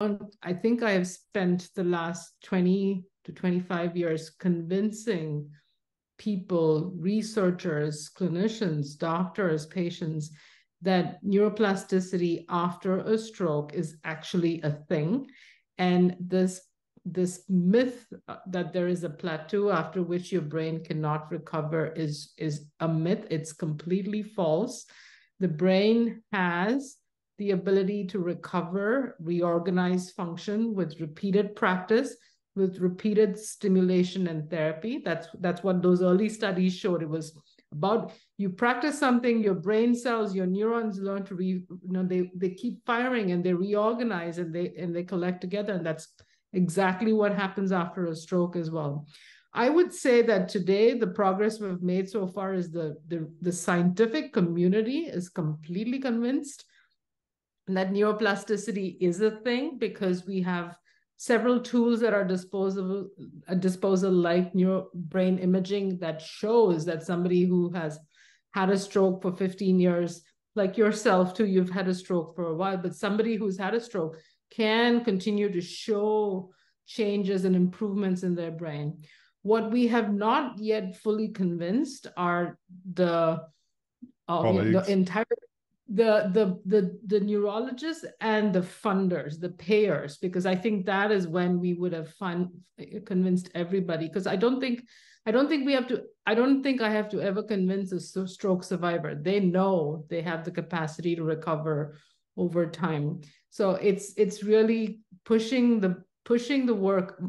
I think I have spent the last 20 to 25 years convincing people, researchers, clinicians, doctors, patients that neuroplasticity after a stroke is actually a thing. And this this myth uh, that there is a plateau after which your brain cannot recover is is a myth it's completely false the brain has the ability to recover reorganize function with repeated practice with repeated stimulation and therapy. That's that's what those early studies showed. It was about you practice something your brain cells your neurons learn to re you know they they keep firing and they reorganize and they and they collect together. And that's exactly what happens after a stroke as well. I would say that today the progress we've made so far is the, the, the scientific community is completely convinced that neuroplasticity is a thing because we have several tools at our disposal, a disposal like neuro brain imaging that shows that somebody who has had a stroke for 15 years, like yourself too, you've had a stroke for a while, but somebody who's had a stroke can continue to show changes and improvements in their brain. What we have not yet fully convinced are the uh, the entire the the the the neurologists and the funders, the payers, because I think that is when we would have fun, convinced everybody. Because I don't think I don't think we have to. I don't think I have to ever convince a stroke survivor. They know they have the capacity to recover over time so it's it's really pushing the pushing the work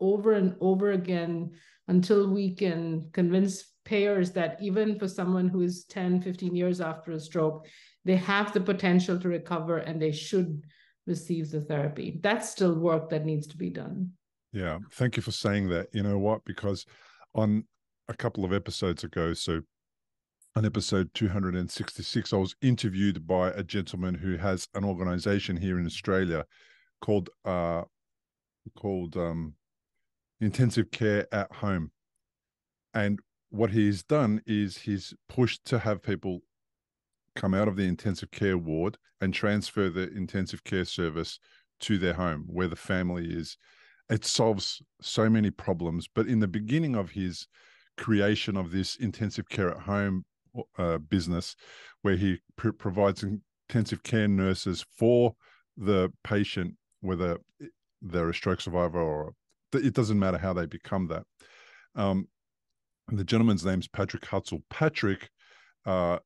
over and over again until we can convince payers that even for someone who is 10 15 years after a stroke they have the potential to recover and they should receive the therapy. That's still work that needs to be done. Yeah thank you for saying that. You know what? Because on a couple of episodes ago so on episode 266, I was interviewed by a gentleman who has an organization here in Australia called uh, called um, Intensive Care at Home. And what he's done is he's pushed to have people come out of the intensive care ward and transfer the intensive care service to their home where the family is. It solves so many problems. But in the beginning of his creation of this intensive care at home uh, business where he pr- provides intensive care nurses for the patient, whether they're a stroke survivor or it doesn't matter how they become that. Um, the gentleman's name's Patrick Hutzel. Patrick uh,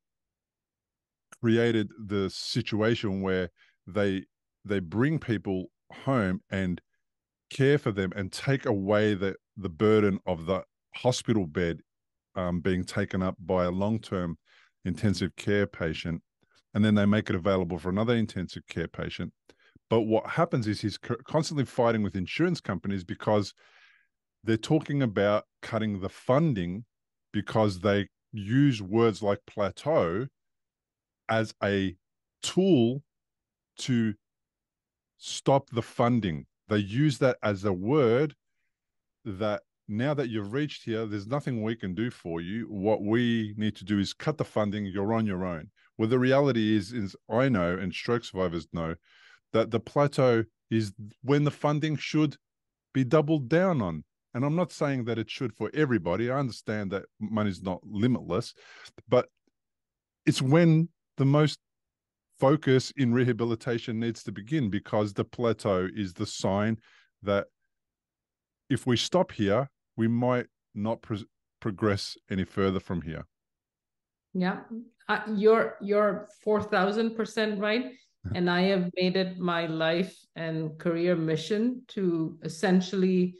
created the situation where they they bring people home and care for them and take away the the burden of the hospital bed um, being taken up by a long term intensive care patient, and then they make it available for another intensive care patient. But what happens is he's constantly fighting with insurance companies because they're talking about cutting the funding because they use words like plateau as a tool to stop the funding. They use that as a word that now that you've reached here, there's nothing we can do for you. What we need to do is cut the funding. You're on your own. Well, the reality is, is I know, and stroke survivors know, that the plateau is when the funding should be doubled down on. And I'm not saying that it should for everybody. I understand that money's not limitless, but it's when the most focus in rehabilitation needs to begin because the plateau is the sign that if we stop here, we might not pro- progress any further from here. Yeah, uh, you're you're four thousand percent right, and I have made it my life and career mission to essentially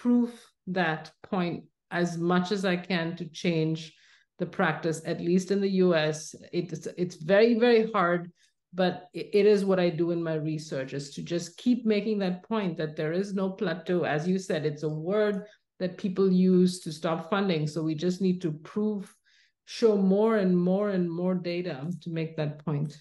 prove that point as much as I can to change the practice, at least in the U.S. It's it's very very hard but it is what I do in my research is to just keep making that point that there is no plateau. As you said, it's a word that people use to stop funding. So we just need to prove, show more and more and more data to make that point.